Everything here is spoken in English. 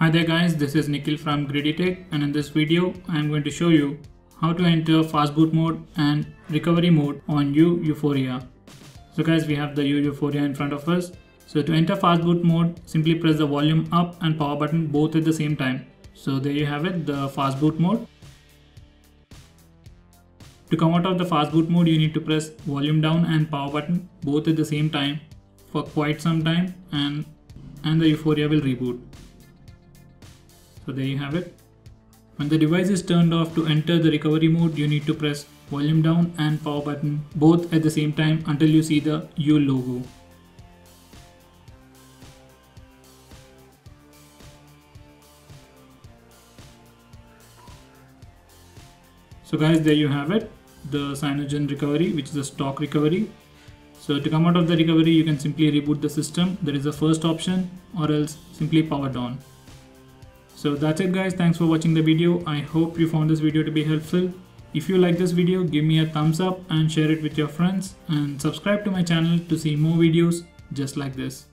Hi there guys, this is Nikhil from Greedy Tech and in this video I am going to show you how to enter fast boot mode and recovery mode on YU Yuphoria. So guys we have the YU Yuphoria in front of us. So to enter fast boot mode simply press the volume up and power button both at the same time. So there you have it the fast boot mode. To come out of the fast boot mode you need to press volume down and power button both at the same time for quite some time and and the Yuphoria will reboot. So there you have it. When the device is turned off to enter the recovery mode, you need to press volume down and power button both at the same time until you see the YU logo. So guys, there you have it, the Cyanogen recovery, which is a stock recovery. So to come out of the recovery, you can simply reboot the system. There is the first option or else simply power down. So that's it guys. Thanks for watching the video. I hope you found this video to be helpful. If you like this video, give me a thumbs up and share it with your friends and subscribe to my channel to see more videos just like this.